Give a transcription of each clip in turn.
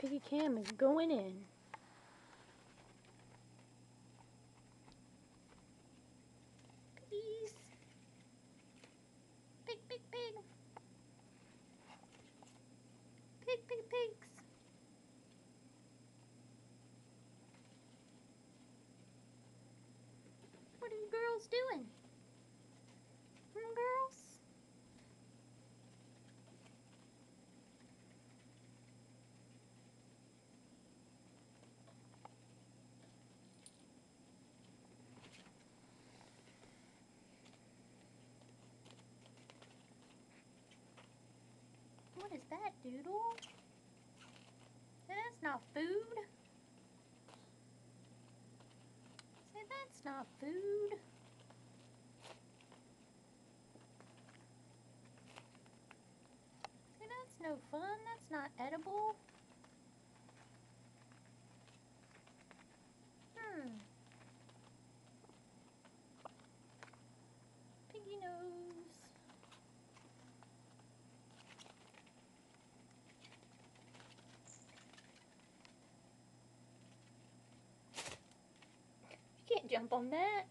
Piggy Cam is going in. Piggies. Pig, pig, pig. Pig, pig, pigs. What are you girls doing? Hmm, girls? What is that, Doodle? That's not food. Say that's not food. Say that's no fun. That's not edible. Hmm. Piggy nose. You can't jump on that.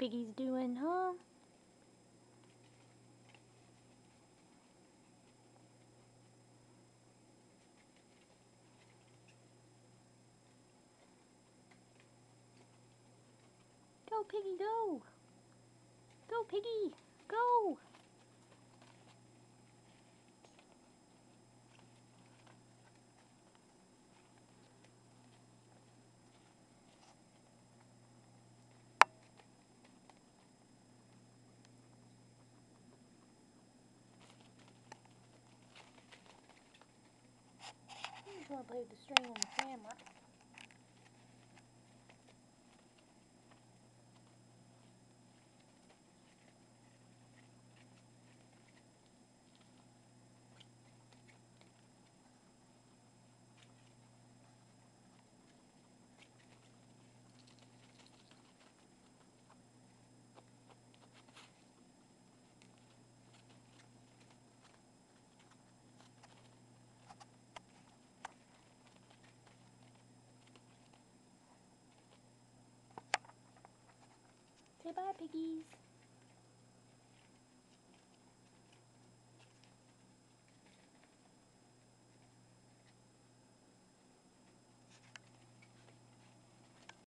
Piggy's doing, huh? Go, Piggy, go! Go, Piggy, go! I just want to play with the string on the camera. Say bye, piggies.